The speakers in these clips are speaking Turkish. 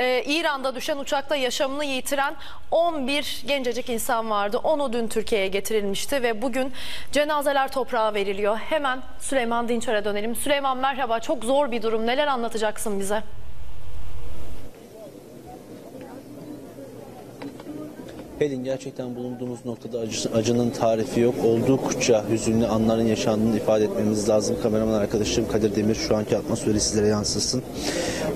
Ee, İran'da düşen uçakta yaşamını yitiren 11 gencecik insan vardı. Onu dün Türkiye'ye getirilmişti ve bugün cenazeler toprağa veriliyor. Hemen Süleyman Dinçer'e dönelim. Süleyman merhaba. Çok zor bir durum. Neler anlatacaksın bize? Pelin gerçekten bulunduğumuz noktada acı, acının tarifi yok. Oldukça hüzünlü anların yaşandığını ifade etmemiz lazım. Kameraman arkadaşım Kadir Demir şu anki atmosferi sizlere yansıtsın.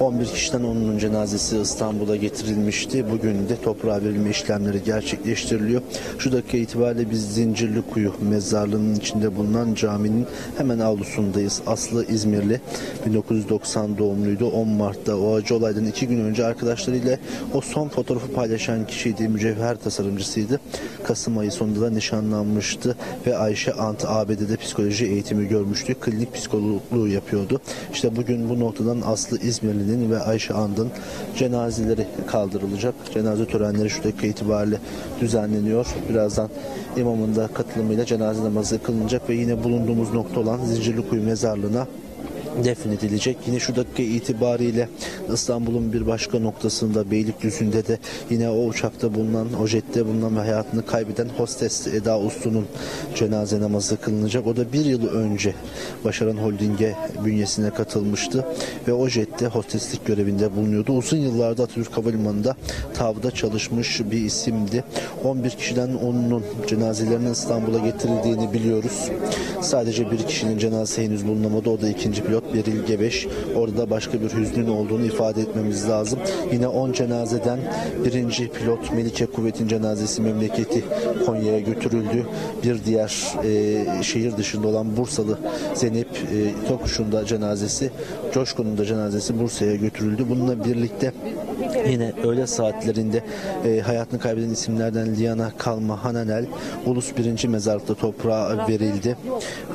11 kişiden 10'unun cenazesi İstanbul'a getirilmişti. Bugün de toprağa verilme işlemleri gerçekleştiriliyor. Şu dakika itibariyle biz Zincirli Kuyu mezarlığının içinde bulunan caminin hemen avlusundayız. Aslı İzmirli 1990 doğumluydu. 10 Mart'ta o acı olaydan iki gün önce arkadaşlarıyla o son fotoğrafı paylaşan kişiydi. Mücevher tasarımcısıydı. Kasım ayı sonunda da nişanlanmıştı ve Ayşe Ant ABD'de psikoloji eğitimi görmüştü. Klinik psikologluğu yapıyordu. İşte bugün bu noktadan Aslı İzmirli'nin ve Ayşe Ant'ın cenazeleri kaldırılacak. Cenaze törenleri şu dakika itibariyle düzenleniyor. Birazdan imamın da katılımıyla cenaze namazı kılınacak ve yine bulunduğumuz nokta olan Zincirlikuyu mezarlığına defnedilecek. Yine şu dakika itibariyle İstanbul'un bir başka noktasında Beylikdüzü'nde de yine o uçakta bulunan, o jette bulunan ve hayatını kaybeden hostes Eda Uslu'nun cenaze namazı kılınacak. O da bir yıl önce Başaran Holding'e bünyesine katılmıştı ve o jette hosteslik görevinde bulunuyordu. Uzun yıllarda Atatürk Havalimanı'nda tavda çalışmış bir isimdi. 11 kişiden 10'unun cenazelerinin İstanbul'a getirildiğini biliyoruz. Sadece bir kişinin cenazesi henüz bulunamadı. O da ikinci pilot Beril Gebeş. Orada da başka bir hüznün olduğunu ifade etmemiz lazım. Yine 10 cenazeden birinci pilot Melike Kuvvet'in cenazesi memleketi Konya'ya götürüldü. Bir diğer e, şehir dışında olan Bursalı Zeynep e, Tokuş'un da cenazesi, Coşkun'un da cenazesi Bursa'ya götürüldü. Bununla birlikte Yine öğle saatlerinde e, hayatını kaybeden isimlerden Liana Kalma Hananel Ulus 1. mezarlıkta toprağa verildi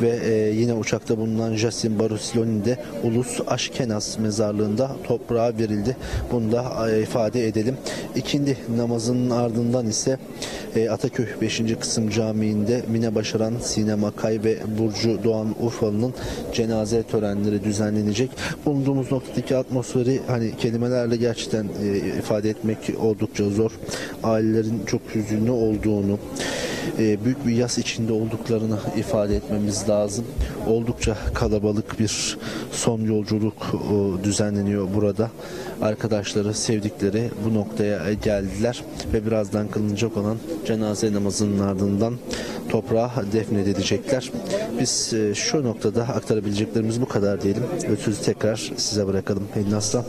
ve e, yine uçakta bulunan Jasim Barusiloni de Ulus Aşkenas mezarlığında toprağa verildi. Bunu da e, ifade edelim. İkindi namazının ardından ise e, Ataköy 5. kısım camiinde Mine Başaran, Sinem Akay ve Burcu Doğan Urfalı'nın cenaze törenleri düzenlenecek. Bulunduğumuz noktadaki atmosferi hani kelimelerle gerçekten e, ifade etmek oldukça zor. Ailelerin çok hüzünlü olduğunu, e, büyük bir yas içinde olduklarını ifade etmemiz lazım. Oldukça kalabalık bir son yolculuk düzenleniyor burada. Arkadaşları, sevdikleri bu noktaya geldiler ve birazdan kılınacak olan cenaze namazının ardından toprağa defnedilecekler. Biz e, şu noktada aktarabileceklerimiz bu kadar diyelim. Sözü tekrar size bırakalım. Pelin Aslan.